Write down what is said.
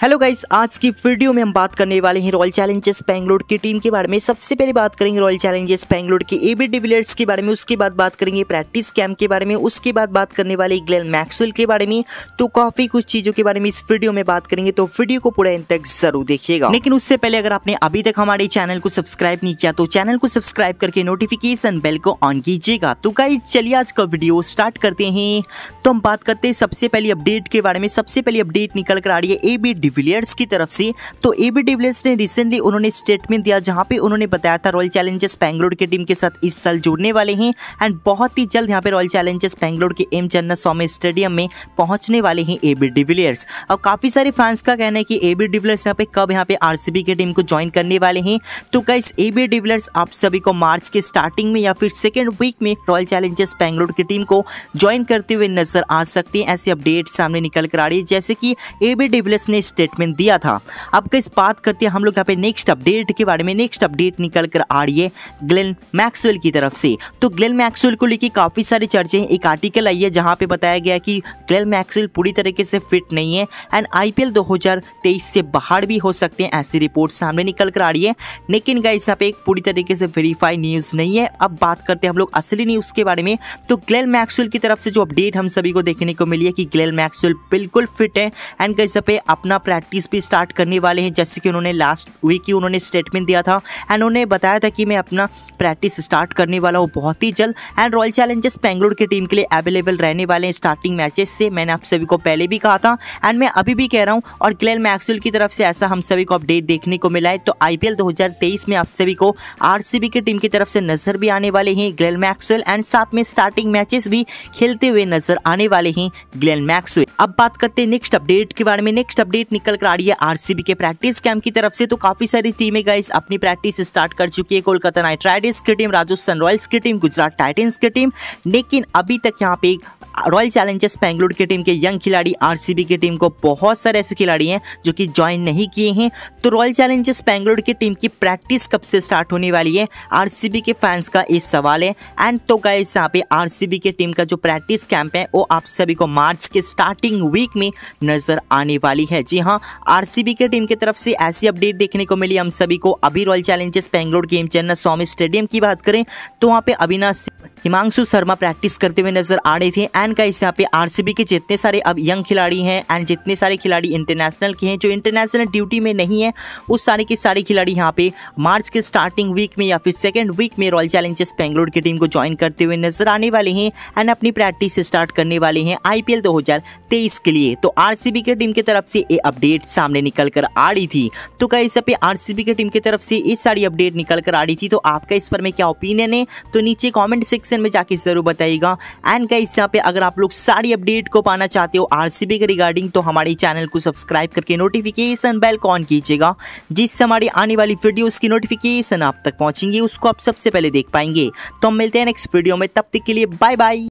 Hello guys आज की video में हम बात करने वाले हैं रॉयल चैलेंजर्स बैंगलोर की टीम के बारे में। सबसे पहले बात करेंगे रॉयल चैलेंजर्स बैंगलोर के एबी डिविलियर्स के बारे में, उसके बाद बात करेंगे प्रैक्टिस कैंप के बारे में, उसके बाद बात करने वाले ग्लेन मैक्सवेल के बारे में। तो काफ़ी कुछ चीज़ों के बारे में इस वीडियो में बात करेंगे तो वीडियो को पूरा इन तक ज़रूर देखिएगा। लेकिन उससे पहले अगर आपने अभी तक हमारे चैनल को सब्सक्राइब नहीं किया तो चैनल को सब्सक्राइब करके नोटिफिकेशन बेल को ऑन कीजिएगा। तो गाइज़ चलिए आज का वीडियो स्टार्ट करते हैं। तो हम बात करते हैं सबसे पहले अपडेट के बारे में। सबसे पहले अपडेट निकल कर आ रही है एबी डिविलियर्स की तरफ़ से तो एबी डिविलियर्स ने रिसेंटली उन्होंने स्टेटमेंट दिया जहाँ पे उन्होंने बताया था रॉयल चैलेंजर्स बेंगलोर की टीम के साथ इस साल जुड़ने वाले हैं एंड बहुत ही जल्द यहाँ पे रॉयल चैलेंजर्स बेंगलोर के एम चन्ना स्वामी स्टेडियम में पहुँचने वाले हैं एबी डिविलियर्स और काफ़ी सारे फैंस का कहना है कि ए बी डिविलियर्स यहाँ पे कब यहाँ पे आरसीबी की टीम को ज्वाइन करने वाले हैं। तो गाइस बी डिविलियर्स आप सभी को मार्च के स्टार्टिंग में या फिर सेकेंड वीक में रॉयल चैलेंजर्स बेंगलोर की टीम को ज्वाइन करते हुए नज़र आ सकते हैं। ऐसी अपडेट सामने निकल कर आ रही है। जैसे कि ए बी डिविलियर्स ने स्टेटमेंट दिया था। अब किस बात करते हैं हम लोग यहाँ पे नेक्स्ट अपडेट के बारे में? नेक्स्ट अपडेट निकल कर आ रही है ग्लेन मैक्सवेल की तरफ़ से। तो ग्लेन मैक्सवेल को लेकर काफ़ी सारे चर्चे हैं एक आर्टिकल आई है जहाँ पे बताया गया कि ग्लेन मैक्सवेल पूरी तरीके से फिट नहीं है एंड आईपीएल 2023 से बाहर भी हो सकते हैं, ऐसी रिपोर्ट सामने निकल कर आ रही है। लेकिन गाइस यहाँ पे एक पूरी तरीके से वेरीफाई न्यूज़ नहीं है। अब बात करते हैं हम लोग असली न्यूज़ के बारे में। तो ग्लेन मैक्सवेल की तरफ़ से जो अपडेट हम सभी को देखने को मिली है कि ग्लेन मैक्सवेल बिल्कुल फिट है एंड गाइस पे अपना प्रैक्टिस भी स्टार्ट करने वाले हैं, जैसे कि उन्होंने लास्ट वीक ही उन्होंने स्टेटमेंट दिया था। एंड उन्होंने बताया था कि मैं अपना प्रैक्टिस स्टार्ट करने वाला हूँ बहुत ही जल्द। एंड रॉयल चैलेंजर्स बेंगलोर की टीम के लिए अवेलेबल रहने वाले हैं स्टार्टिंग मैचेस से। मैंने आप सभी को पहले भी कहा था। एंड मैं अभी भी कह रहा हूँ, और ग्लेन मैक्सवेल की तरफ़ से ऐसा हम सभी को अपडेट देखने को मिला है। तो आईपीएल 2023 में आप सभी को आरसीबी की टीम की तरफ़ से नज़र भी आने वाले हैं ग्लेन मैक्सवेल एंड साथ में स्टार्टिंग मैचेस भी खेलते हुए नज़र आने वाले हैं ग्लेन मैक्सवेल अब बात करते हैं नेक्स्ट अपडेट के बारे में। नेक्स्ट अपडेट निकल कर आ रही है आरसीबी के प्रैक्टिस कैंप की तरफ़ से। तो काफ़ी सारी टीमें गाइस अपनी प्रैक्टिस स्टार्ट कर चुकी है। कोलकाता नाइट राइडर्स की टीम राजस्थान रॉयल्स की टीम गुजरात टाइटन्स की टीम लेकिन अभी तक यहाँ पे रॉयल चैलेंजर्स बेंगलुरु की टीम के यंग खिलाड़ी आरसीबी की टीम को बहुत सारे ऐसे खिलाड़ी हैं जो कि ज्वाइन नहीं किए हैं। तो रॉयल चैलेंजर्स बेंगलुरु की टीम की प्रैक्टिस कब से स्टार्ट होने वाली है? आरसीबी के फैंस का इस सवाल है। एंड तो गाइस यहाँ पे आरसीबी की टीम का जो प्रैक्टिस कैंप है, वो आप सभी को मार्च के स्टार्टिंग वीक में नज़र आने वाली है। जी हाँ आरसीबी की टीम की तरफ़ से ऐसी अपडेट देखने को मिली। हम सभी को अभी Royal Challengers Bangalore game Chinnaswamy stadium की बात करें तो वहाँ पे अविनाश हिमांशु शर्मा प्रैक्टिस करते हुए नज़र आ रहे थे। एंड का यहाँ पे आरसीबी के जितने सारे अब यंग खिलाड़ी हैं एंड जितने सारे खिलाड़ी इंटरनेशनल के हैं, जो इंटरनेशनल ड्यूटी में नहीं है, उस सारे के सारे खिलाड़ी यहाँ पे मार्च के स्टार्टिंग वीक में या फिर सेकेंड वीक में रॉयल चैलेंजर्स बेंगलोर की टीम को ज्वाइन करते हुए नज़र आने वाले हैं एंड अपनी प्रैक्टिस स्टार्ट करने वाले हैं आई पी के लिए। तो आर की टीम की तरफ़ से ये अपडेट सामने निकल कर आ रही थी। तो क्या इस पे आर की टीम की तरफ़ से ये सारी अपडेट निकल कर आ रही थी। तो आपका इस पर में क्या ओपिनियन है? तो नीचे कॉमेंट सेक्शन सेक्शन में जाके ज़रूर बताइएगा। एंड गाइस यहाँ पे अगर आप लोग सारी अपडेट को पाना चाहते हो आरसीबी के रिगार्डिंग तो हमारे चैनल को सब्सक्राइब करके नोटिफिकेशन बेल को ऑन कीजिएगा, जिससे हमारी आने वाली वीडियोस की नोटिफिकेशन आप तक पहुँचेंगे, उसको आप सबसे पहले देख पाएँगे। तो हम मिलते हैं नेक्स्ट वीडियो में, तब तक के लिए बाय बाय